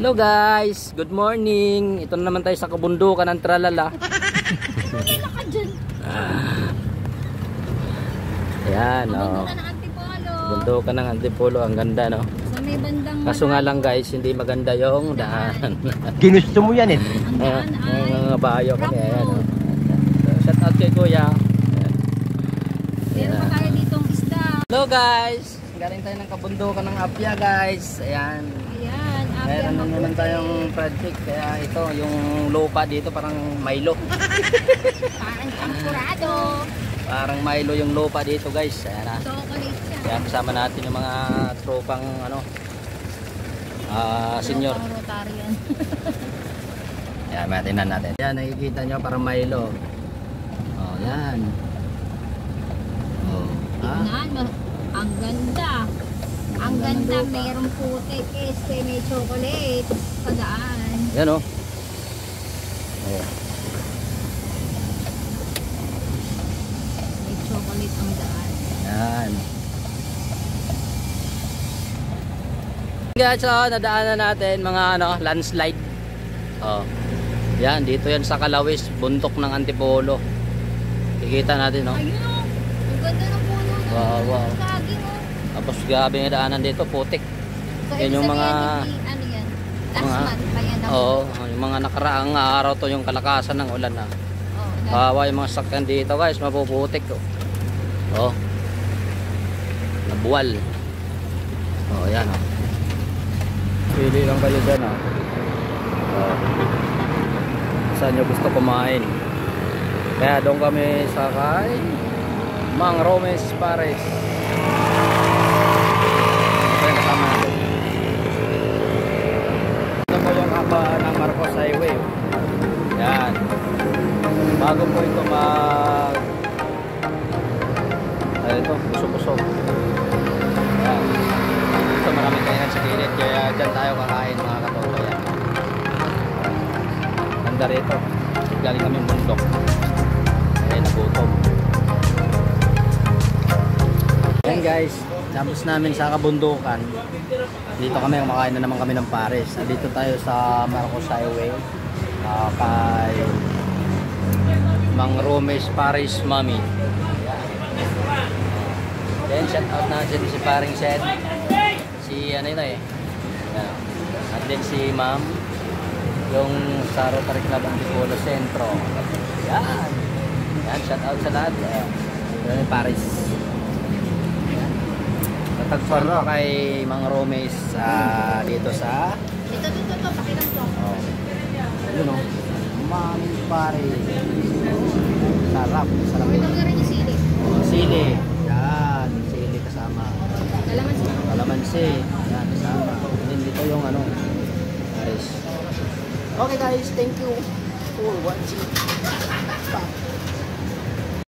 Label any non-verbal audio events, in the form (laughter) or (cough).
Hello guys, good morning. Ito na naman tayo sa kabundukan ng Tralala. Wala ka dyan. Ayan, oh. Bundukan ng Antipolo. Bundukan ng Antipolo, ang ganda no. Sa may bandang Kaso nga lang guys, hindi maganda yung daan. (laughs) Ginusto mo yan eh. Ang daan ay bayo kami. Ayan, road. oh. Shout out kay Kuya. Meron pa tayo ditong isda. Hello guys, galing tayo ng kabundukan ng Apia guys. Ayan. Ayan, Meron na naman tayong project kaya ito yung lupa dito parang Milo. Parang champurado. Parang Milo yung lupa dito guys. Ayan na. Kaya kasama natin yung mga tropang ano ah senior. (laughs) Ayan, matinan natin. Ayan, nakikita nyo parang Milo. Oh, yan. Oh, ha? Mo. Ang ganda. Ang ganda. Mayroong putik. Este, may chocolate. Sa daan. Yan oh. Oh. May chocolate ang daan. Yan. Guys, so, nadaanan natin mga ano, landslide. Oh. Yan, dito yan sa Kalawis, buntok ng Antipolo. Kikita natin, no? Ayun o. Ang ganda ng puno. Wow, wow. Tapos grabe yung daanan dito, putik. So, Yan yung mga- ano yan? Last mga- month pa yan. Oo, yung mga nakaraang araw to yung kalakasan ng ulan na. Oh, Kawawa yung mga sakyan dito guys, mapuputik. Oh. oh. Nabuwal. Oh, yan oh. Pili lang kayo dyan oh. oh. Saan nyo gusto kumain? Kaya doon kami sa kay Mang Romes Pares. Bago po ito mag ay ito, puso-puso. Yan. Ito maraming kainan sa gilid kaya dyan tayo kakain mga katoto yan. Ganda rito. Galing kami bundok. Kaya nagutom. Yan guys, tapos namin sa kabundukan. Dito kami, kumakain na naman kami ng pares. Dito tayo sa Marcos Highway. ah, kay Mang Romes Paris Mami. Then shout out natin si paring Seth. Si ano ito eh. Yan. At then si Ma'am yung sa Rotary Club Antipolo Centro. Yan. Yan, shout out sa lahat. Ayan. Yan yung Paris. Natagpuan ko kay Mang Romes ah, dito sa Ito, ito, ito, ito. Pakilang ko. Oh. Yun o. Maming pare. Sarap. Sarap. Ito nga rin yung sili. Oh, sili. Yan. Sili kasama. Alaman sa Kalamansi. Yan kasama. Then dito yung ano. Paris. Okay guys. Thank you for watching. Bye.